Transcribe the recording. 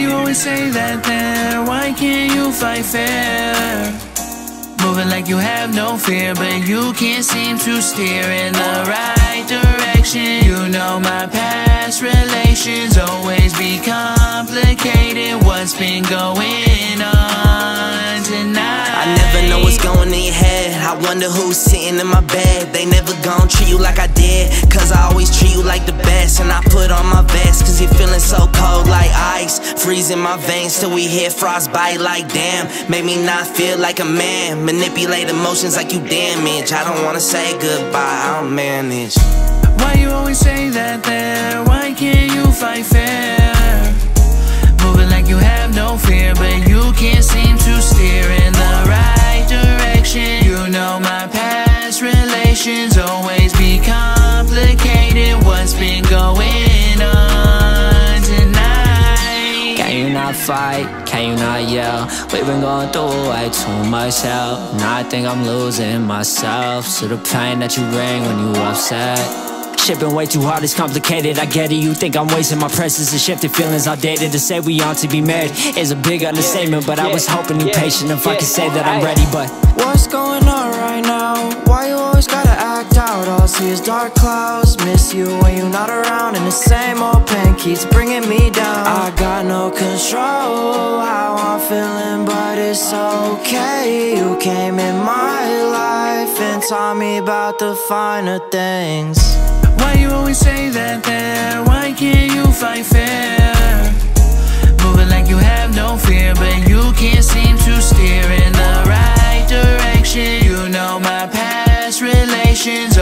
you always say that there? Why can't you fight fair? Moving like you have no fear, but you can't seem to steer in the right direction. You know my past relations always be complicated. What's been going on tonight? I never know what's going in your head. I wonder who's sitting in my bed. They never gon' treat you like I did. Cause I always treat you like the best. And I put on my vest, cause ice. Freezing my veins till we hit frostbite like damn. Make me not feel like a man. Manipulate emotions like you damage. I don't wanna say goodbye, I'll manage. Why you always say that there? Why can't you fight fair? Moving like you have no fear, but you can't seem to steer in the right direction. You know my past relations always fight? Can you not yell? We've been going through way too much hell. Now I think I'm losing myself to the pain that you bring when you upset. Shit been way too hard, it's complicated. I get it, you think I'm wasting my presence and shifting feelings outdated. To say we ought to be married is a big understatement, but I was hoping you patient if I could say that I'm ready. But What's going on right now? Why you always gotta act out? All I see is dark clouds Miss you when you're not around in the same old pain keeps bringing me down I got no control how I'm feeling But it's okay You came in my life And taught me about the finer things Why you always say that there? Why can't you fight fair? Moving like you have no fear But you can't seem to steer in the right direction You know my past relations